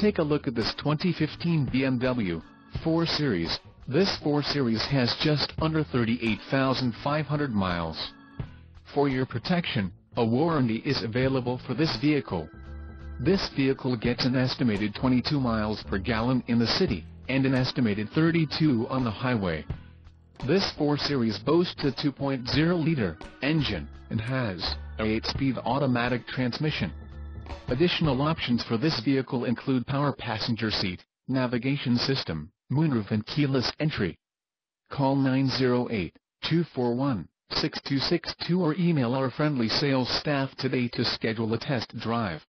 Take a look at this 2015 BMW 4 Series. This 4 Series has just under 38,500 miles. For your protection, a warranty is available for this vehicle. This vehicle gets an estimated 22 miles per gallon in the city, and an estimated 32 on the highway. This 4 Series boasts a 2.0-liter engine, and has a 8-speed automatic transmission. Additional options for this vehicle include power passenger seat, navigation system, moonroof and keyless entry. Call 908-241-6262 or email our friendly sales staff today to schedule a test drive.